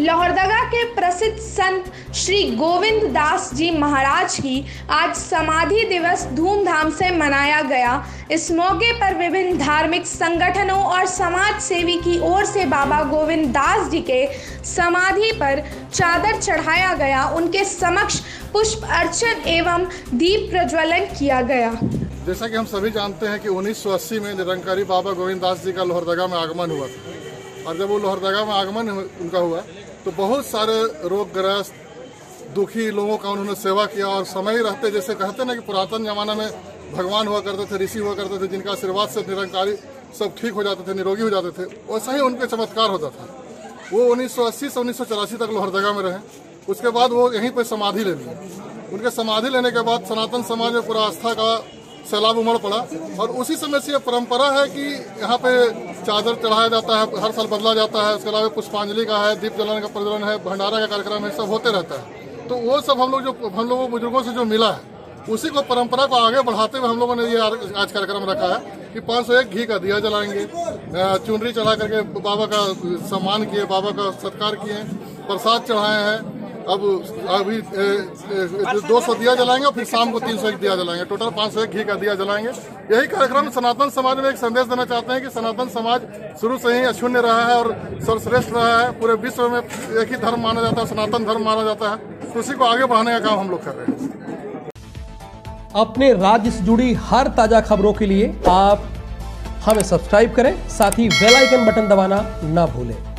लोहरदगा के प्रसिद्ध संत श्री गोविंद दास जी महाराज की आज समाधि दिवस धूमधाम से मनाया गया। इस मौके पर विभिन्न धार्मिक संगठनों और समाज सेवी की ओर से बाबा गोविंद दास जी के समाधि पर चादर चढ़ाया गया। उनके समक्ष पुष्प अर्चन एवं दीप प्रज्वलन किया गया। जैसा कि हम सभी जानते हैं कि 1980 में निरंकारी बाबा गोविंद दास जी का लोहरदगा में आगमन हुआ था। और जब वो लोहरदगा में आगमन उनका हुआ तो बहुत सारे रोगग्रस्त, दुखी लोगों का उन्होंने सेवा किया और समय ही रहते, जैसे कहते ना कि पुरातन जमाना में भगवान हुआ करते थे, ऋषि हुआ करते थे, जिनका आशीर्वाद से निरंकारी सब ठीक हो जाते थे, निरोगी हो जाते थे, वैसा ही उनके चमत्कार होता था। वो 1980 से उन्नीस सौ चौरासी तक लोहरदगा में रहे, उसके बाद वो यहीं पर समाधि ले लिए। उनके समाधि लेने के बाद सनातन समाज में पूरा आस्था का सैलाब उमड़ पड़ा। और उसी समय से यह परंपरा है कि यहाँ पे चादर चढ़ाया जाता है, हर साल बदला जाता है। उसके अलावा पुष्पांजलि का है, दीप जलाने का प्रज्वलन है, भंडारा का कार्यक्रम है सब होते रहता है। तो वो सब हम लोग जो, हम लोगों, बुज़ुर्गों से जो मिला है, उसी को परंपरा को आगे बढ़ाते हुए हम लोगों ने ये आज कार्यक्रम रखा है कि पाँच सौ एक घी का दिया जलाएँगे चुनरी चढ़ा करके बाबा का सम्मान किए, बाबा का सत्कार किए, प्रसाद चढ़ाए हैं। अब, अभी दो सौ दिया जलाएँगे और फिर शाम को तीन सौ एक दिया जलाएँगे। टोटल पाँच सौ एक घी का दिया जलाएँगे। यही कार्यक्रम सनातन समाज में एक संदेश देना चाहते हैं कि सनातन समाज शुरू से ही अशून्य रहा है और सर्वश्रेष्ठ रहा है। पूरे विश्व में एक ही धर्म माना जाता है, सनातन धर्म माना जाता है। उसी को आगे बढ़ाने का काम हम लोग कर रहे हैं। अपने राज्य से जुड़ी हर ताज़ा खबरों के लिए आप हमें सब्सक्राइब करें, साथ ही बेल आइकन बटन दबाना ना भूलें।